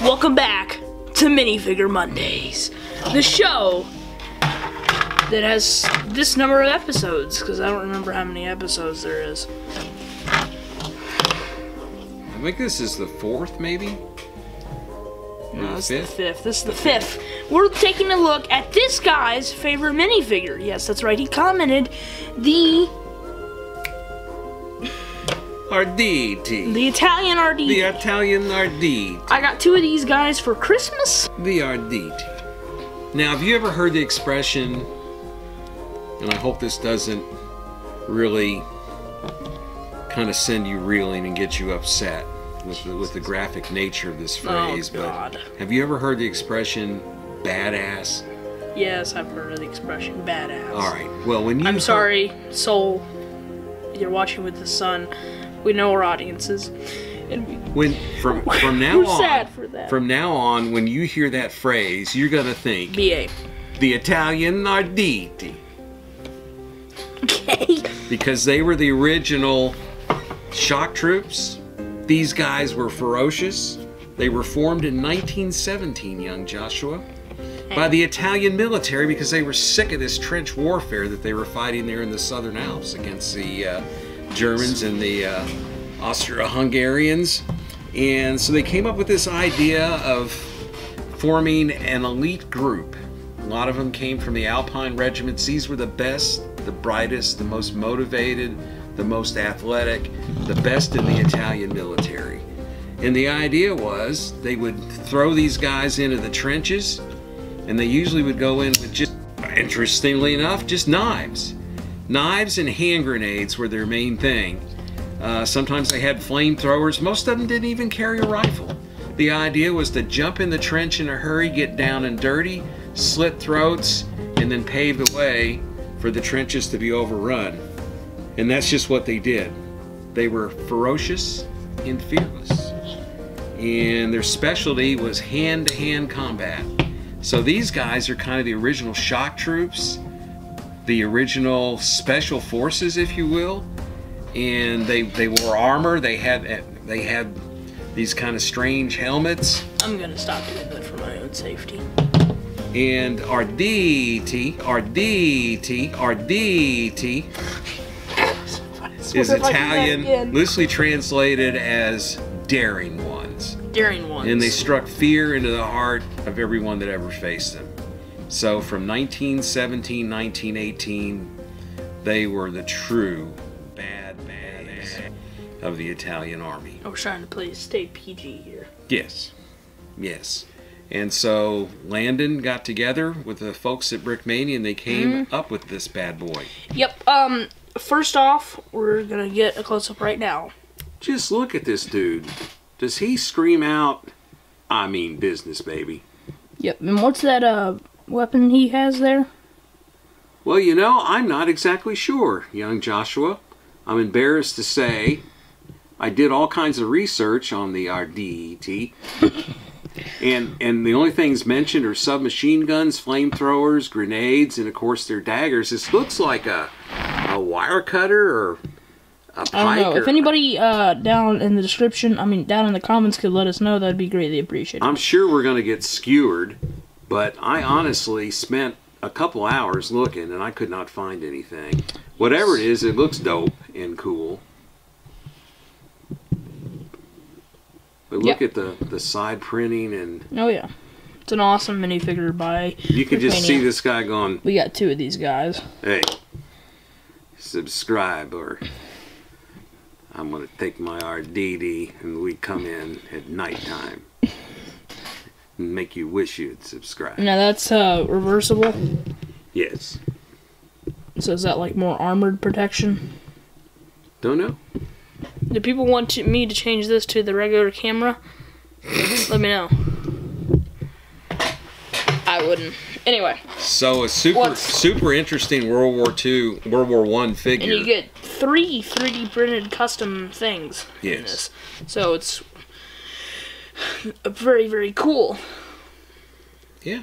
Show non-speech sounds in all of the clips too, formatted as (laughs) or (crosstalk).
Welcome back to Minifigure Mondays, the show that has this number of episodes, because I don't remember how many episodes there is. I think this is the fourth, maybe? No, the it's the fifth? fifth. This is the fifth. We're taking a look at this guy's favorite minifigure. Yes, that's right. He commented the Arditi. the Italian RD. The Italian Arditi. I got two of these guys for Christmas. The Arditi. Now, have you ever heard the expression, and I hope this doesn't really kind of send you reeling and get you upset with the, with the graphic nature of this oh, phrase, Oh, God. but have you ever heard the expression badass? Yes, I've heard of the expression badass. All right. Well, when you I'm sorry, Soul. You're watching with the sun. We know our audiences, and we, when from (laughs) from now on sad for that. from now on when you hear that phrase, you're gonna think BA. the Italian Arditi (laughs) Okay. because they were the original shock troops. These guys were ferocious. They were formed in 1917, young Joshua, by the Italian military because they were sick of this trench warfare that they were fighting there in the Southern Alps against the uh, Germans and the uh, Austro-Hungarians. And so they came up with this idea of forming an elite group. A lot of them came from the Alpine regiments. These were the best, the brightest, the most motivated, the most athletic, the best in the Italian military. And the idea was they would throw these guys into the trenches, and they usually would go in with just, interestingly enough, just knives. Knives and hand grenades were their main thing. Uh, sometimes they had flamethrowers. Most of them didn't even carry a rifle. The idea was to jump in the trench in a hurry, get down and dirty, slit throats, and then pave the way for the trenches to be overrun. And that's just what they did. They were ferocious and fearless. And their specialty was hand to hand combat. So these guys are kind of the original shock troops, the original special forces, if you will. And they, they wore armor. They had they had these kind of strange helmets. I'm gonna stop doing that for my own safety. And Arditi, Arditi, Arditi is What if I do that Italian, loosely translated as daring ones. Daring ones. And they struck fear into the heart of everyone that ever faced them. So from 1917, 1918, they were the true bad bads of the Italian army. I was trying to play stay PG here. Yes. Yes. And so Landon got together with the folks at Brickmania and they came Mm-hmm. up with this bad boy. Yep. Um. First off, we're gonna get a close up right now. Just look at this dude. Does he scream out, I mean business, baby? Yep. And what's that uh weapon he has there? Well, you know, I'm not exactly sure, young Joshua. I'm embarrassed to say I did all kinds of research on the Arditi. (laughs) and and the only things mentioned are submachine guns, flamethrowers, grenades, and of course their daggers. This looks like a a wire cutter or a pike. I don't know. or- If anybody uh down in the description, I mean down in the comments, could let us know, that'd be greatly appreciated. I'm sure we're going to get skewered, but I honestly spent a couple hours looking and I could not find anything. Whatever it is, it looks dope and cool. But look Yep. at the, the side printing, and oh yeah, it's an awesome minifigure by. you can just see this guy going, We got two of these guys. hey, subscribe, or I'm going to take my Arditi and we come in at nighttime make you wish you'd subscribe. Now that's uh reversible. Yes. So is that like more armored protection? Don't know. Do people want to, me to change this to the regular camera? Let me know. I wouldn't. Anyway, So a super What's- super interesting World War II, World War One figure. and you get three 3D printed custom things in Yes. this. So it's very, very cool. Yeah.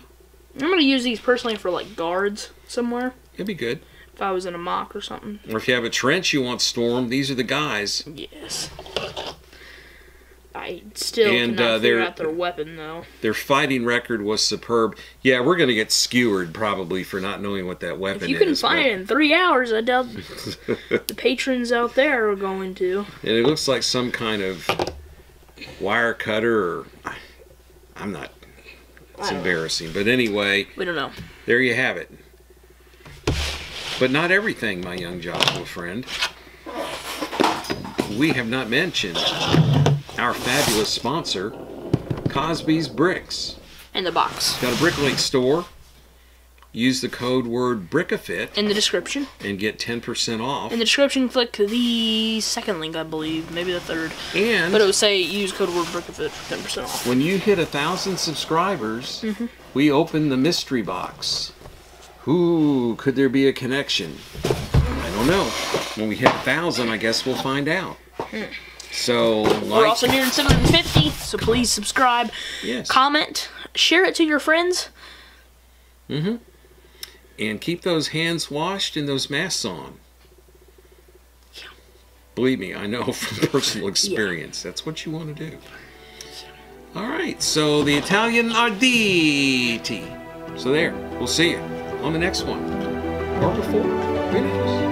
I'm gonna use these personally for like guards somewhere. It'd be good. If I was in a mock or something. Or if you have a trench you want stormed, these are the guys. Yes. I still And, cannot uh, figure they're- out their weapon though. Their fighting record was superb. Yeah, we're gonna get skewered probably for not knowing what that weapon If you can is. find but- it in three hours, I doubt (laughs) the patrons out there are going to. And it looks like some kind of wire cutter or I'm not it's know. embarrassing. But anyway, We don't know. there you have it. But not everything, my young Joshua friend. We have not mentioned our fabulous sponsor, Cosby's Bricks. In the box. Got a Brick Link store. Use the code word BRICKAFIT In the description. and get 10% off. In the description, click the second link, I believe, maybe the third. And But it would say use code word BRICKAFIT for 10% off. when you hit a thousand subscribers, Mm-hmm. we open the mystery box. Who could there be a connection? I don't know. When we hit a thousand, I guess we'll find out. So, We're like, also nearing 750, so please subscribe, yes, comment, share it to your friends. And keep those hands washed and those masks on. Yeah. Believe me, I know (laughs) from personal (laughs) experience. yeah. That's what you want to do. All right, so the Italian Arditi. So there, we'll see you on the next one or before. Who knows?